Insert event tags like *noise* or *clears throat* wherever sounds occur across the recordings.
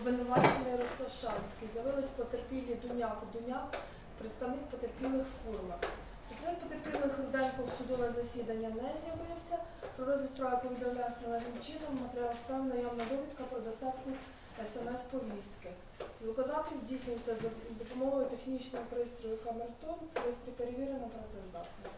Обвинувачений Ростошанський. З'явились потерпілі Дуняк Дуняк, представник потерпілих Фурла. Представник потерпілих Руденко в судове засідання не з'явився. Про розгляд справи повідомлявся належним чином. Матеріал справи наявна довідка про доставку смс-повістки. Звукозапис здійснюється за допомогою технічного пристрою камертон. Пристрій перевірено працездатний.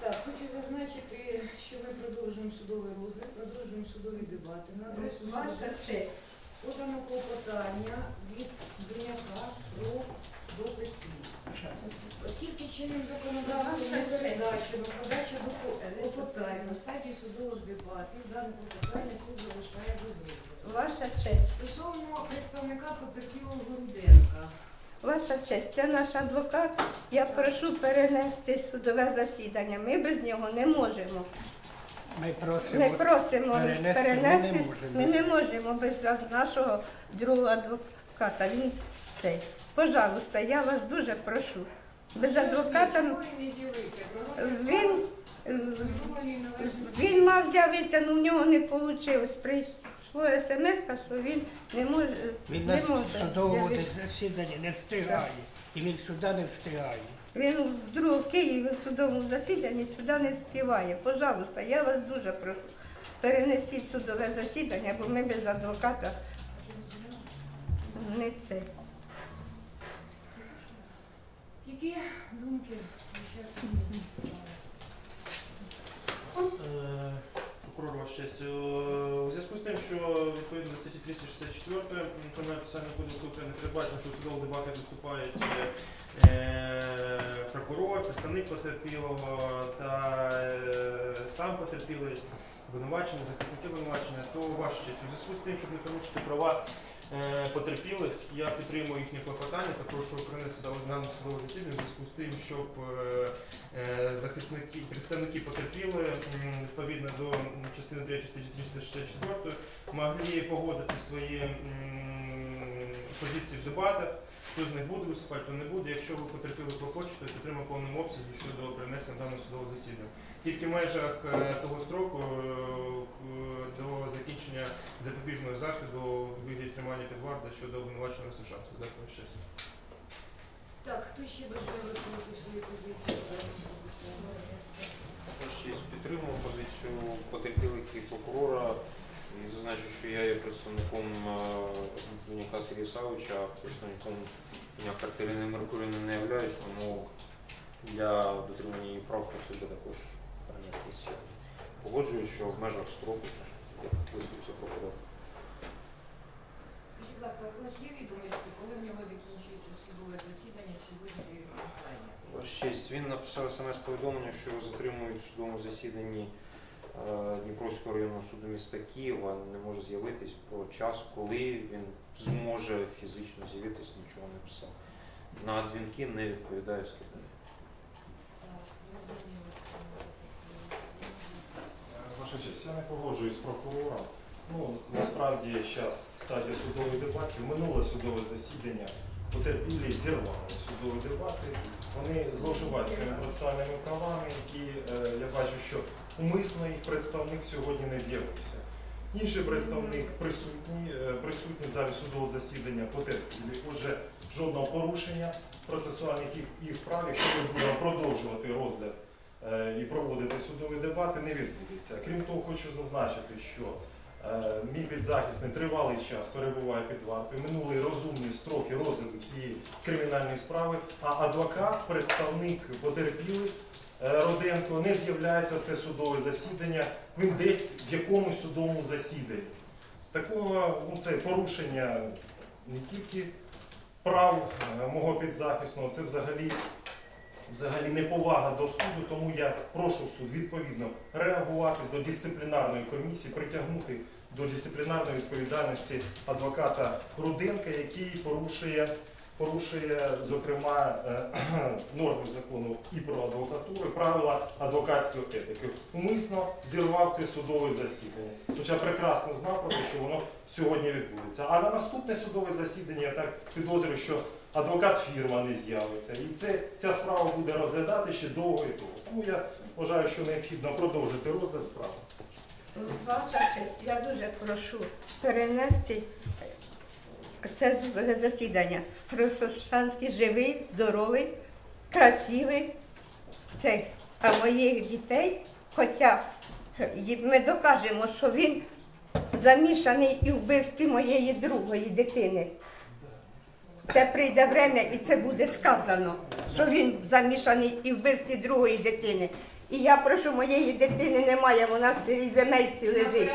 Так, хочу зазначити, що ми продовжуємо судовий розгляд, продовжуємо судові дебати. На адресу суду честь. Подано клопотання від Дуняка про свідків. Оскільки чинним законодавством не передбачено подача клопотань на стадії судових дебатів, дане клопотання суд залишає без розгляду. Ваша честь. Стосовно представника потерпілого Руденка, Ваша честь, це наш адвокат. Я прошу перенести судове засідання. Ми без нього не можемо. Ми просимо. Ми просимо перенести перенести. ми не можемо. Ми не можемо без нашого другого адвоката. Він цей. Пожалуйста, я вас дуже прошу. Без адвоката він е, він мав з'явитися, але в нього не вийшло. Прийшло смс, що він не може. Він не на судовому засіданні не встигає. І він сюди не встигає. Він вдруг в Києві в судовому засіданні сюди не вспіває. Пожалуйста, я вас дуже прошу. Перенесіть судове засідання, бо ми без адвоката не це. Які думки? Е, Прокурор, ваша честь. Е, У зв'язку з тим, що відповідно до статті 364 Кримінального процесуального кодексу України передбачено, що у судових дебатах виступають е, е, прокурор, представник потерпілого та сам потерпілий, обвинувачення, захисники обвинувачення, то ваша честь. У зв'язку з тим, щоб не порушити права потерпілих, я підтримую їхнє клопотання, також перенести на судове засідання в зв'язку з тим, щоб е, Е, захисники, представники потерпіли відповідно до частини 3 статті 364 могли погодити свої позиції в дебатах. Хто з них буде виступати, хто не буде. Якщо ви потерпіли клопочете, то підтримав в повному обсязі щодо перенесення даного судового засідання. Тільки в межах е, того строку е, е, до закінчення запобіжного заходу вигляді тримання під вартою щодо обвинуваченого Сушанського. Дякую ще. Так, хто ще бажає висловити свою позицію? питанню? Ще підтримую позицію потерпілих і прокурора і зазначу, що я є представником Дуняка Сергія Савича, а представником Катерини Меркуріни не являюсь, тому для дотримання її прав просив би також сьогодні. Погоджуюсь, що в межах строку, як висловився прокурор. Скажіть, будь ласка, у вас є відомості, коли в нього закінчується судове засідання сьогодні честь, він написав смс-повідомлення, що його затримують в судовому засіданні е, Дніпровського районного суду міста Києва, не може з'явитись про час, коли він зможе фізично з'явитись, нічого не писав. На дзвінки не відповідає скидання. Ваша честь, я не погоджуюсь з прокурором. Ну, насправді зараз стадія судових дебатів, минуле судове засідання, потерпілі зірвали судові дебати, вони зловживають своїми процесуальними правами і е, я бачу, що умисно їх представник сьогодні не з'явився. Інший представник присутній, е, присутній в залі судового засідання потерпілі. Отже, жодного порушення процесуальних їх, прав, якщо ми будемо продовжувати розгляд е, і проводити судові дебати, не відбудеться. Крім того, хочу зазначити, що е, мій підзахисний тривалий час перебуває під вартою, минули розумні строки розгляду цієї кримінальної справи, а адвокат, представник потерпілих Роденко не з'являється в це судове засідання, він десь в якомусь судовому засіданні. Такого ну, це порушення не тільки прав е, мого підзахисного, це взагалі взагалі неповага до суду, тому я прошу суд відповідно реагувати до дисциплінарної комісії, притягнути до дисциплінарної відповідальності адвоката Руденка, який порушує, порушує зокрема е, *clears throat* норми закону і про адвокатуру, і правила адвокатської етики. Умисно зірвав це судове засідання. Хоча прекрасно знав про те, що воно сьогодні відбудеться. А на наступне судове засідання я так підозрюю, що адвокат фірма не з'явиться. І це, ця справа буде розглядати ще довго і довго. Тому я вважаю, що необхідно продовжити розгляд справи. Честь, я дуже прошу перенести це засідання. Росошанський живий, здоровий, красивий. Це, а моїх дітей, хоча ми докажемо, що він замішаний і вбивстві моєї другої дитини. Це прийде время і це буде сказано, що він замішаний і в вбивстві другої дитини. І я прошу моєї дитини немає, вона в цій земельці лежить.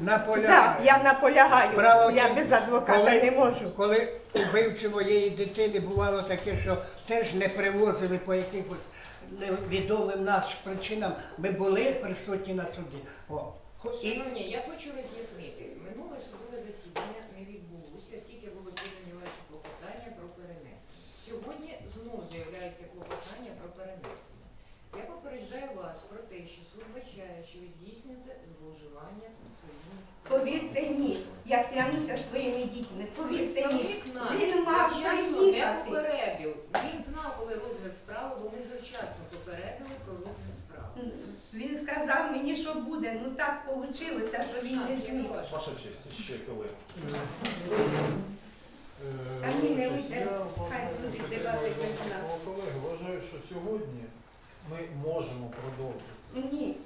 Наполягаю. Так, я наполягаю, Справа в я тім, без адвоката коли- не можу. Коли убивці моєї дитини бувало таке, що теж не привозили по якихось невідомим нашим причинам, ми були присутні на суді. О. Шановні, я хочу роз'яснити. Минуле судове засідання не відбулося, оскільки було подані ваші клопотання про перенесення. Сьогодні знов з'являється клопотання про перенесення. Я попереджаю вас про те, що суд що ви здійснюєте зловживання своїми Повірте ні, я клянуся своїми дітьми, повірте ні. Він мав не попередив. Він знав, коли розгляд справи, вони завчасно попередили про розгляд справи. Він сказав мені, що буде. Ну так вийшло, що він не зміг. ваша? Честь, ще коли. Е, мого колеги. Вважаю, що сьогодні ми можемо продовжити. Ні.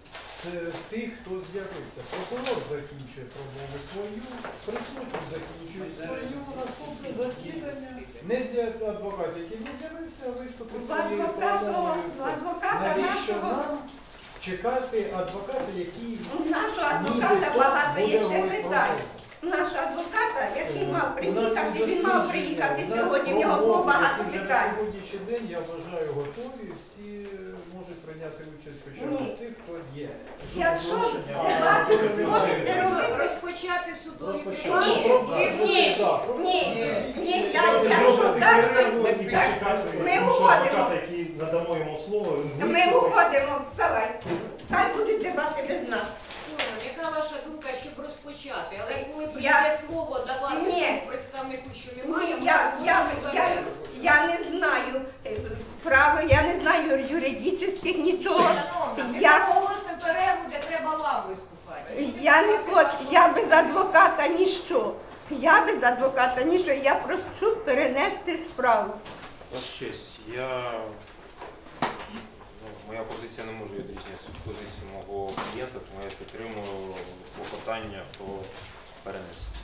Це тих, хто з'явився. Прокурор закінчує промову свою, присутні закінчують свою, наступне засідання. Не з'я- адвокат, який не з'явився, виступить В своєю адвоката, промовою. в Все. адвоката Навіщо нашого, нам чекати адвоката, який у нашого адвоката багато є ще питань. Нашого адвоката, який мав приїхати, він мав приїхати сьогодні, в нього було багато на сьогоднішній день, я вважаю, готові. Всі можуть прийняти участь хоча б з тих, хто є. Якщо дебати можете робити. Розпочати судові. Ні, ні, ні, ні, Ми уходимо. надамо йому слово, Ми уходимо, давай. Хай будуть дебати без нас. Яка ваша думка, щоб розпочати? Але коли Я- прийде слово давати Ні. представнику, що немає, я, я, я, я не знаю е, права, я не знаю юридичних нічого. Шановна, ми Я- оголосимо перерву, де треба вам виступати. Я не хочу, я без адвоката ніщо. Я без адвоката ніщо. Я прошу перенести справу. Честь, я ну, моя позиція не може відрізнятися від позиції мого клієнта, тому я підтримую клопотання про перенесення.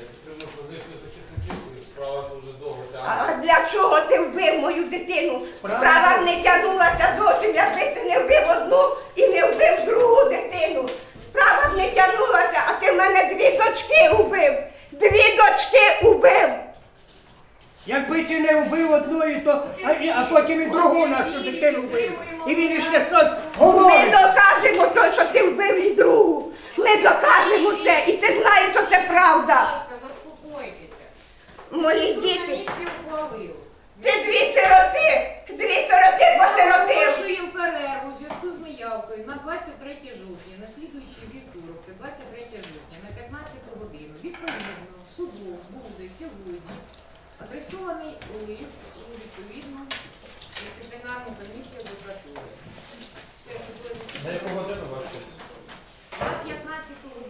Я підтримую позицію захисників, справа дуже довго А тягнеться. для чого ти вбив мою дитину? Справа не тягнулася зовсім, якби ти не вбив одну і не вбив другу дитину. Справа не тягнулася, а ти в мене дві дочки убив. Дві дочки убив. Якби ти не вбив одної, то а, і- а потім і другу нашу дитину вбив. І він іще щось Ми говорить. докажемо то, що ти вбив і другу. Ми докажемо це, і ти знаєш, що це правда. Мої діти. Ти дві сироти, дві сироти посиротив. Оголошуємо перерву в зв'язку з неявкою на 23 жовтня, на слідуючий вівторок, це 23 жовтня, на 15 годину. Відповідно, суду буде сьогодні адресований лист у відповідну дисциплінарну комісію адвокатури. На яку годину ваша? На 15 годину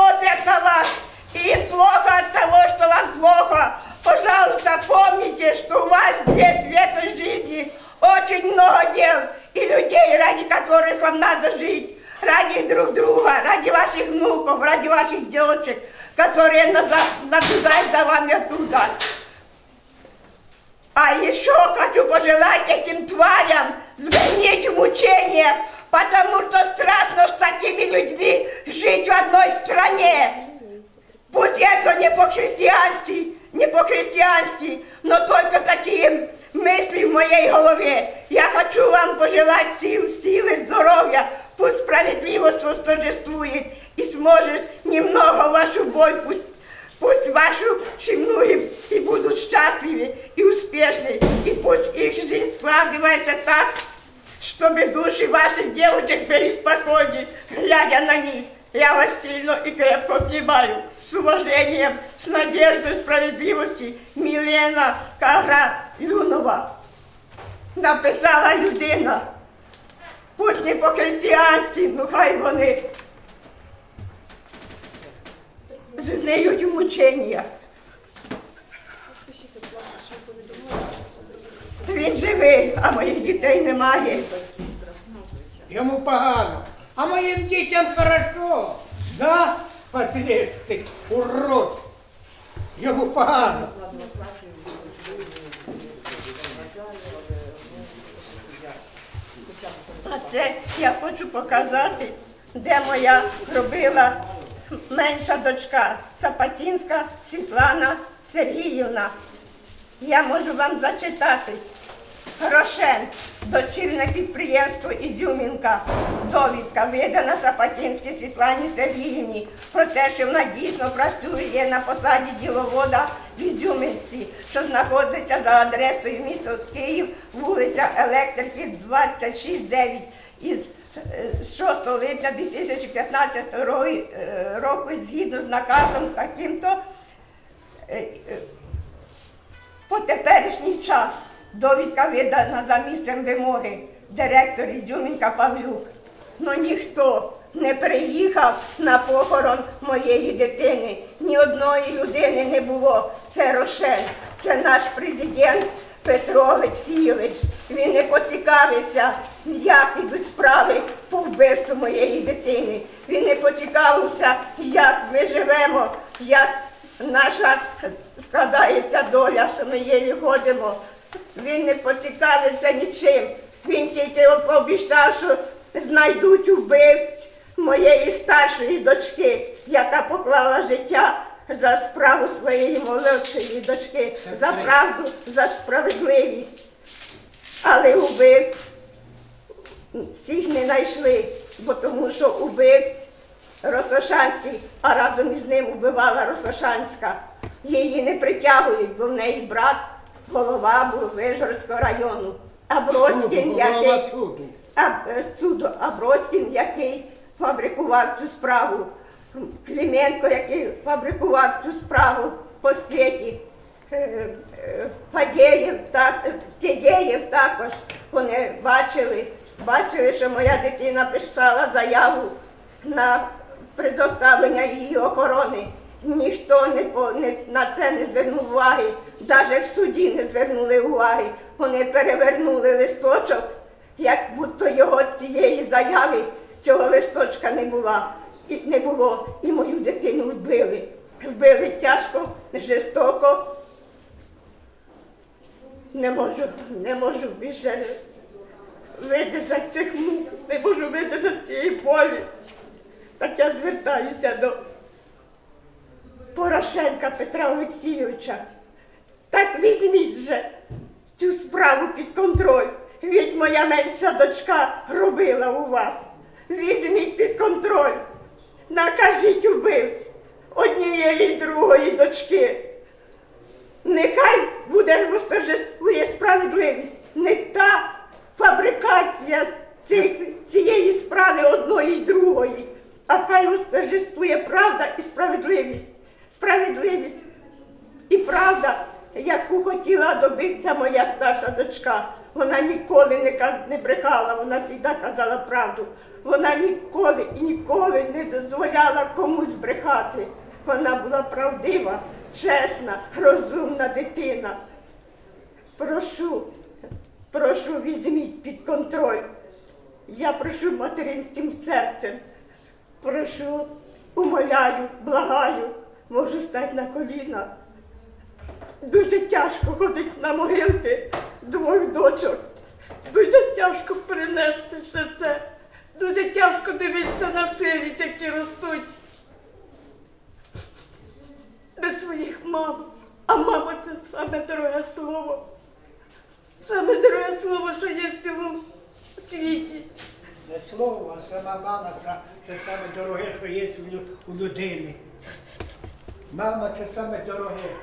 смотрят на вас, и им плохо от того, что вам плохо. Пожалуйста, помните, что у вас здесь, в этой жизни, очень много дел и людей, ради которых вам надо жить, ради друг друга, ради ваших внуков, ради ваших девочек, которые наблюдают за вами оттуда. А еще хочу пожелать этим тварям сгонить мучения, потому что страшно с такими людьми жить в одной стране. Пусть это не по-христиански, не по-христиански, но только такие мысли в моей голове. Я хочу вам пожелать сил, силы, здоровья. Пусть справедливость восторжествует и сможет немного вашу боль пусть Пусть ваши шинуи и будут счастливы и успешны, и пусть их жизнь складывается так, чтобы души ваших девочек были спокойны, глядя на них. Я вас сильно и крепко обнимаю. С уважением, с надеждой справедливости, Мілена Кагра Люнова. Написала людина. Пусть не по-християнськи, ну хай вони зниють у мученнях. Він живий, а моїх дітей немає. Йому погано. А моїм дітям хорошо. Да, подлець ти, урод. Йому погано. А це я хочу показати, де моя робила менша дочка Сапатінська Світлана Сергіївна. Я можу вам зачитати. Рошен, дочірне підприємство Ізюмінка. Довідка видана Сапатінській Світлані Сергіївні про те, що вона дійсно працює на посаді діловода в Ізюмінці, що знаходиться за адресою місто Київ, вулиця Електриків 26-9 із е, 6 липня 2015 е, року згідно з наказом таким-то е, е, по теперішній час довідка видана за місцем вимоги директор Ізюмінка Павлюк. Ну ніхто не приїхав на похорон моєї дитини. Ні одної людини не було. Це Рошен, це наш президент Петро Олексійович. Він не поцікавився, як ідуть справи по вбивству моєї дитини. Він не поцікавився, як ми живемо, як наша складається доля, що ми єлі ходимо. Він не поцікавився нічим. Він тільки пообіцяв, що знайдуть убивць моєї старшої дочки, яка поклала життя за справу своєї молодшої дочки, за правду, за справедливість. Але убивць всіх не знайшли, бо тому що убивць Росошанський, а разом із ним убивала Росошанська. Її не притягують, бо в неї брат голова Вижгородського району. А Броськін, Суду, голова який суду. а, е, суду Аброськін, який фабрикував цю справу, Клименко, який фабрикував цю справу по світі, е, е, Фадєєв, так, Тєдєєв також. Вони бачили, бачили, що моя дитина писала заяву на предоставлення її охорони. Ніхто не, не, на це не звернув уваги, навіть в суді не звернули уваги. Вони перевернули листочок, як будто його цієї заяви, цього листочка не була. І не було. І мою дитину вбили. Вбили тяжко, жорстоко. Не можу, не можу більше видержати цих мук, не можу видержати цієї болі. Так я звертаюся до Порошенка Петра Олексійовича. Так візьміть вже цю справу під контроль. Ведь моя менша дочка робила у вас. Візьміть під контроль. Накажіть убивць однієї другої дочки. Нехай буде восторжествує справедливість. Не та фабрикація цих, цієї справи одної і другої, а хай восторжествує правда і справедливість. Справедливість і правда, яку хотіла добитися моя старша дочка. Вона ніколи не, каз- не брехала, вона завжди казала правду. Вона ніколи і ніколи не дозволяла комусь брехати. Вона була правдива, чесна, розумна дитина. Прошу, прошу, візьміть під контроль Я прошу материнським серцем, прошу, умоляю, благаю, можу стати на коліна. Дуже тяжко ходить на могилки двох дочок. Дуже тяжко перенести все це. Дуже тяжко дивитися на сиріт, які ростуть без своїх мам. А мама це саме дороге слово. Саме дороге слово, що є в цьому світі. Не слово, а сама мама це, саме дороге, що є у людини. Мама це саме дороге.